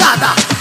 大大。